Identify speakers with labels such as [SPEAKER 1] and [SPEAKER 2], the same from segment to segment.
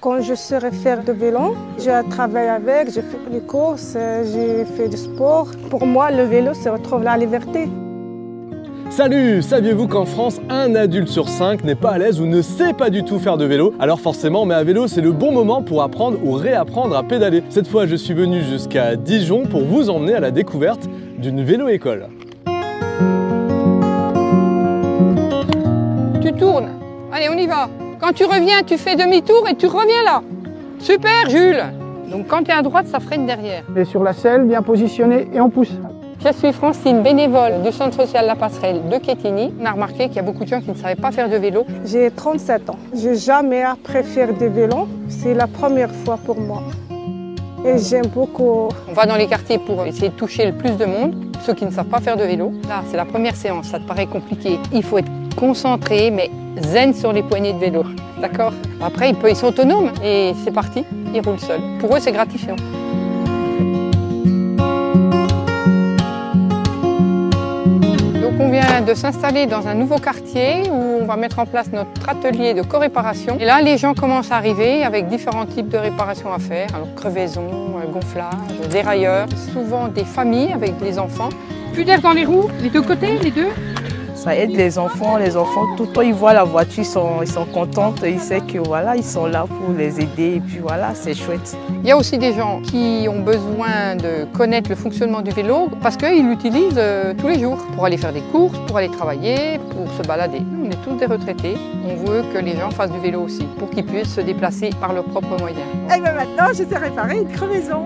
[SPEAKER 1] Quand je serai faire de vélo, je travaille avec, je fais les courses, j'ai fait du sport. Pour moi, le vélo, se retrouve la liberté.
[SPEAKER 2] Salut Saviez-vous qu'en France, un adulte sur cinq n'est pas à l'aise ou ne sait pas du tout faire de vélo? Alors forcément, mais à vélo, c'est le bon moment pour apprendre ou réapprendre à pédaler. Cette fois, je suis venu jusqu'à Dijon pour vous emmener à la découverte d'une vélo-école.
[SPEAKER 3] Tu tournes. Allez, on y va. Quand tu reviens, tu fais demi-tour et tu reviens là. Super, Jules Donc quand tu es à droite, ça freine derrière.
[SPEAKER 4] Et sur la selle, bien positionné et on pousse.
[SPEAKER 3] Je suis Francine, bénévole du Centre social La Passerelle de Quetigny. On a remarqué qu'il y a beaucoup de gens qui ne savaient pas faire de vélo.
[SPEAKER 1] J'ai 37 ans. Je n'ai jamais appris à faire de vélo. C'est la première fois pour moi. Et j'aime beaucoup.
[SPEAKER 3] On va dans les quartiers pour essayer de toucher le plus de monde, ceux qui ne savent pas faire de vélo. Là, c'est la première séance, ça te paraît compliqué. Il faut être concentré, mais zen sur les poignées de vélo. D'accord? Après, ils sont autonomes et c'est parti, ils roulent seuls. Pour eux, c'est gratifiant. on vient de s'installer dans un nouveau quartier où on va mettre en place notre atelier de co-réparation. Et là, les gens commencent à arriver avec différents types de réparations à faire. Alors crevaison, euh, gonflage, dérailleurs, souvent des familles avec des enfants.
[SPEAKER 5] Plus d'air dans les roues, les deux côtés, les deux?
[SPEAKER 6] Ça aide les enfants. Les enfants, tout le temps, ils voient la voiture, ils sont, ils sont contents. Ils savent que voilà, ils sont là pour les aider. Et puis voilà, c'est chouette.
[SPEAKER 3] Il y a aussi des gens qui ont besoin de connaître le fonctionnement du vélo parce qu'ils l'utilisent euh, tous les jours pour aller faire des courses, pour aller travailler, pour se balader. On est tous des retraités. On veut que les gens fassent du vélo aussi pour qu'ils puissent se déplacer par leurs propres moyens.
[SPEAKER 7] Et bien maintenant, je sais réparer une crevaison.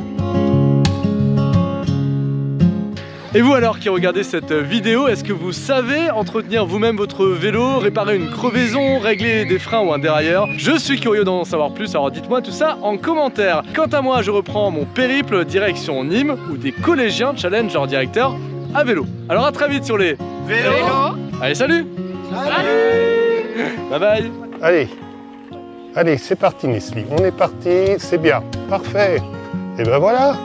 [SPEAKER 2] Et vous alors qui regardez cette vidéo, est-ce que vous savez entretenir vous-même votre vélo, réparer une crevaison, régler des freins ou un dérailleur? Je suis curieux d'en savoir plus, alors dites-moi tout ça en commentaire. Quant à moi, je reprends mon périple direction Nîmes où des collégiens challenge leur directeur à vélo. Alors à très vite sur les
[SPEAKER 3] vélos.
[SPEAKER 2] Allez, salut
[SPEAKER 3] Salut
[SPEAKER 2] Bye bye
[SPEAKER 8] Allez, allez, c'est parti Nestlé. On est parti, c'est bien. Parfait. Et ben voilà